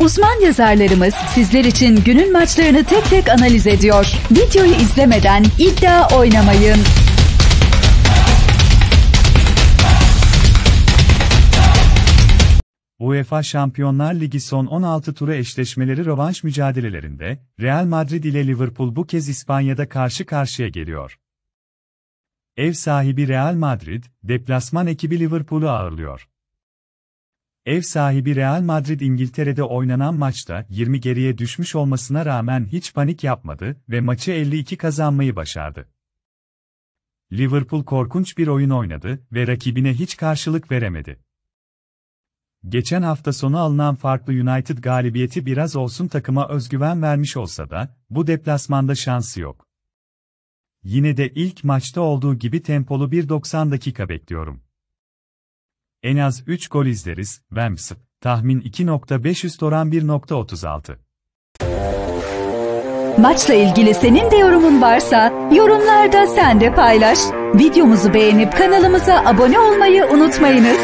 Uzman yazarlarımız sizler için günün maçlarını tek tek analiz ediyor. Videoyu izlemeden iddia oynamayın. UEFA Şampiyonlar Ligi son 16 turu eşleşmeleri rövanş mücadelelerinde, Real Madrid ile Liverpool bu kez İspanya'da karşı karşıya geliyor. Ev sahibi Real Madrid, deplasman ekibi Liverpool'u ağırlıyor. Ev sahibi Real Madrid İngiltere'de oynanan maçta 20 geriye düşmüş olmasına rağmen hiç panik yapmadı ve maçı 52 kazanmayı başardı. Liverpool korkunç bir oyun oynadı ve rakibine hiç karşılık veremedi. Geçen hafta sonu alınan farklı United galibiyeti biraz olsun takıma özgüven vermiş olsa da, bu deplasmanda şansı yok. Yine de ilk maçta olduğu gibi tempolu bir 90 dakika bekliyorum. En az 3 gol izleriz, Wemps. Tahmin 2.5 oran 1.36. Maçla ilgili senin de yorumun varsa yorumlarda sen de paylaş. Videomuzu beğenip kanalımıza abone olmayı unutmayınız.